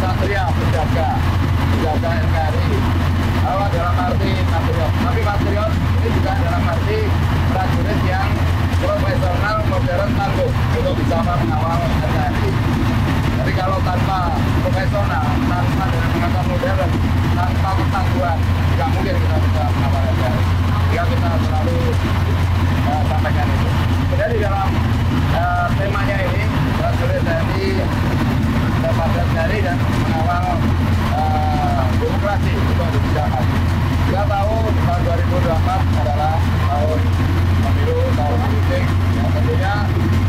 satria ya, penjaga. Penjaga NKRI kalau dalam arti patriot. Tapi patriot ini juga dalam arti prajurit yang profesional modern tangguh. Untuk bisa mengawal NKRI jadi kalau tanpa profesional tanpa dengan pengetahuan modern tanpa ketangguhan nggak mungkin kita bisa mengawal NKRI jika kita selalu tahun 2024 adalah tahun pemilu, tahun politik. Ya, tentunya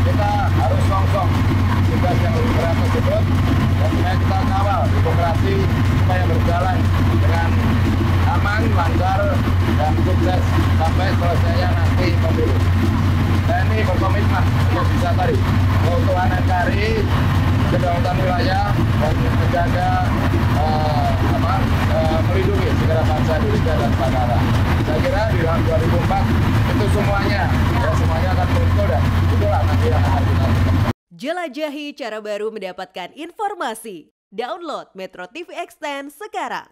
kita harus songsong tugas yang lebih berat tersebut dan kemudian kita kawal demokrasi supaya berjalan dengan aman, lancar, dan sukses sampai selesainya nanti pemilu. TNI berkomitmen untuk bisa tadi keutuhan NKRI, kedaulatan wilayah, dan menjaga bangsa Indonesia dan negara. Saya kira di tahun 2004 itu semuanya, ya semuanya akan muncul dan itulah nanti yang akan kita Jelajahi cara baru mendapatkan informasi. Download Metro TV Extend sekarang.